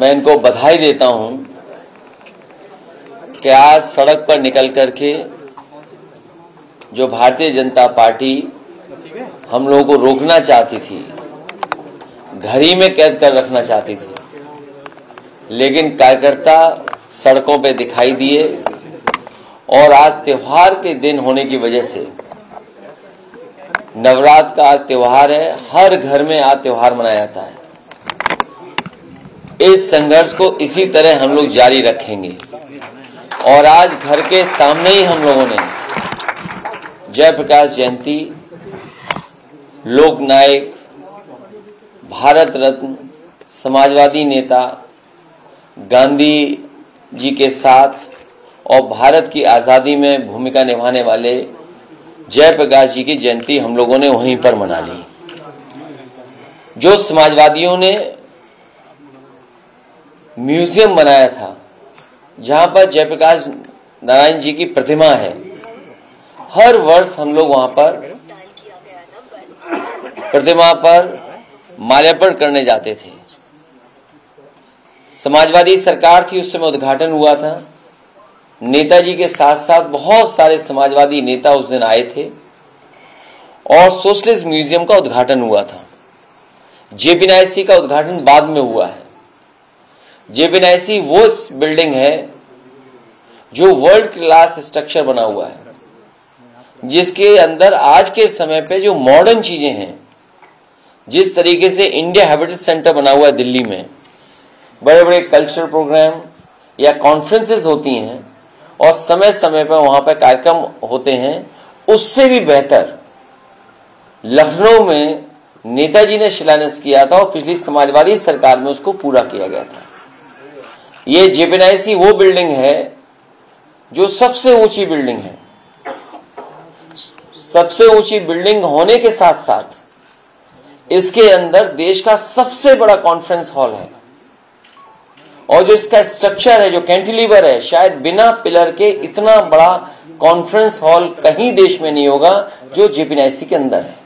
मैं इनको बधाई देता हूँ कि आज सड़क पर निकल करके जो भारतीय जनता पार्टी हम लोगों को रोकना चाहती थी, घर ही में कैद कर रखना चाहती थी, लेकिन कार्यकर्ता सड़कों पे दिखाई दिए और आज त्योहार के दिन होने की वजह से नवरात्र का आज त्योहार है, हर घर में आज त्योहार मनाया जाता है। इस संघर्ष को इसी तरह हम लोग जारी रखेंगे। और आज घर के सामने ही हम लोगों ने जयप्रकाश जयंती लोक नायक भारत रत्न, समाजवादी नेता, गांधी जी के साथ और भारत की आज़ादी में भूमिका निभाने वाले जयप्रकाश जी की जयंती हम लोगों ने वहीं पर मना ली। जो समाजवादियों ने म्यूज़ियम बनाया था, जहाँ पर जयप्रकाश नारायण जी की प्रतिमा है। हर वर्ष हम लोग वहाँ पर प्रतिमा पर माल्यार्पण करने जाते थे। समाजवादी सरकार थी, उस समय उद्घाटन हुआ था। नेताजी के साथ साथ बहुत सारे समाजवादी नेता उस दिन आए थे और सोशलिस्ट म्यूज़ियम का उद्घाटन हुआ था। जेपीनाईसी का उद्घाटन बाद में हुआ है। जेपीनाईसी वो बिल्डिंग है जो वर्ल्ड क्लास स्ट्रक्चर बना हुआ है। जिसके अंदर आज के समय पे जो मॉडर्न चीज़ें हैं, जिस तरीके से इंडिया हैबिटेट सेंटर बना हुआ है दिल्ली में बड़े बड़े कल्चरल प्रोग्राम या कॉन्फ्रेंसेस होती हैं और समय समय पर वहाँ पर कार्यक्रम होते हैं, उससे भी बेहतर लखनऊ में नेताजी ने शिलान्यास किया था और पिछली समाजवादी सरकार में उसको पूरा किया गया था। ये जेपीनाईसी वो बिल्डिंग है जो सबसे ऊँची बिल्डिंग है। सबसे ऊँची बिल्डिंग होने के साथ साथ इसके अंदर देश का सबसे बड़ा कॉन्फ्रेंस हॉल है। और जो इसका स्ट्रक्चर है, जो कैंटिलीवर है, शायद बिना पिलर के इतना बड़ा कॉन्फ्रेंस हॉल कहीं देश में नहीं होगा जो जेपीनाईसी के अंदर है।